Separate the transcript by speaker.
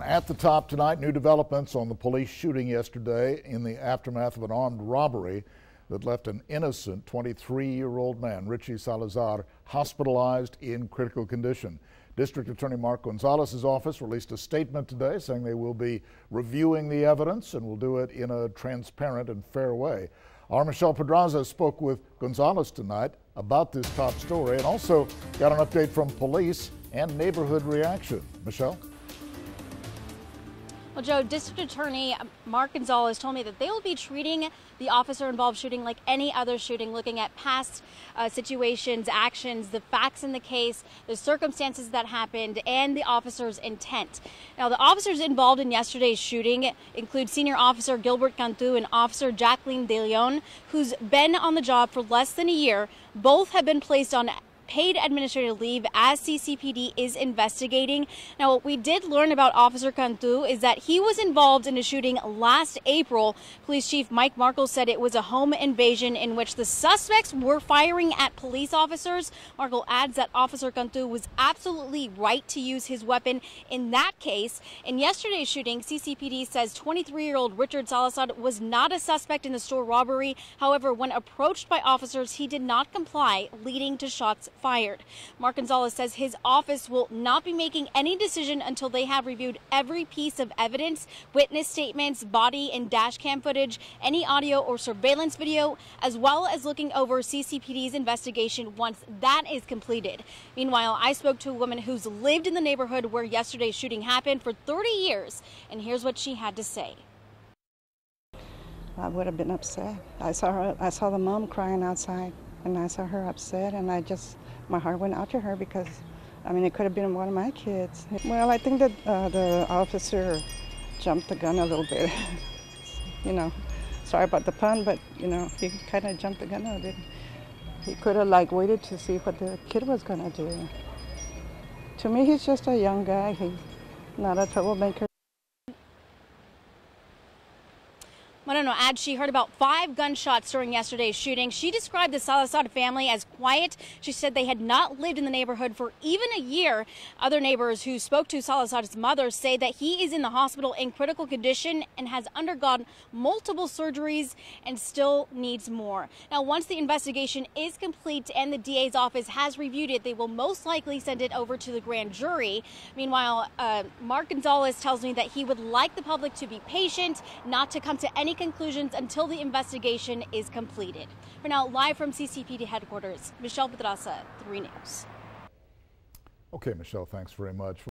Speaker 1: At the top tonight, new developments on the police shooting yesterday in the aftermath of an armed robbery that left an innocent 23 year old man, Richie Salazar, hospitalized in critical condition. District Attorney Mark Gonzalez's office released a statement today saying they will be reviewing the evidence and will do it in a transparent and fair way. Our Michelle Pedraza spoke with Gonzalez tonight about this top story and also got an update from police and neighborhood reaction. Michelle?
Speaker 2: Well, Joe, District Attorney Mark Gonzalez told me that they will be treating the officer involved shooting like any other shooting, looking at past uh, situations, actions, the facts in the case, the circumstances that happened, and the officer's intent. Now, the officers involved in yesterday's shooting include Senior Officer Gilbert Cantu and Officer Jacqueline De Leon, who's been on the job for less than a year. Both have been placed on paid administrative leave as CCPD is investigating. Now, what we did learn about Officer Cantu is that he was involved in a shooting last April. Police Chief Mike Markle said it was a home invasion in which the suspects were firing at police officers. Markle adds that Officer Cantu was absolutely right to use his weapon in that case. In yesterday's shooting, CCPD says 23 year old Richard Salazar was not a suspect in the store robbery. However, when approached by officers, he did not comply, leading to shots fired. Mark Gonzalez says his office will not be making any decision until they have reviewed every piece of evidence, witness statements, body and dash cam footage, any audio or surveillance video, as well as looking over CCPD's investigation once that is completed. Meanwhile, I spoke to a woman who's lived in the neighborhood where yesterday's shooting happened for 30 years, and here's what she had to say.
Speaker 3: I would have been upset. I saw her, I saw the mom crying outside and I saw her upset and I just my heart went out to her because, I mean, it could have been one of my kids. Well, I think that uh, the officer jumped the gun a little bit. you know, sorry about the pun, but, you know, he kind of jumped the gun a bit. He could have, like, waited to see what the kid was going to do. To me, he's just a young guy. He's not a troublemaker.
Speaker 2: Moreno adds she heard about five gunshots during yesterday's shooting. She described the Salazar family as quiet. She said they had not lived in the neighborhood for even a year. Other neighbors who spoke to Salazar's mother say that he is in the hospital in critical condition and has undergone multiple surgeries and still needs more. Now, once the investigation is complete and the DA's office has reviewed it, they will most likely send it over to the grand jury. Meanwhile, uh, Mark Gonzalez tells me that he would like the public to be patient, not to come to any conclusions until the investigation is completed. For now, live from CCPD headquarters, Michelle Pedraza, 3 News.
Speaker 1: Okay, Michelle, thanks very much.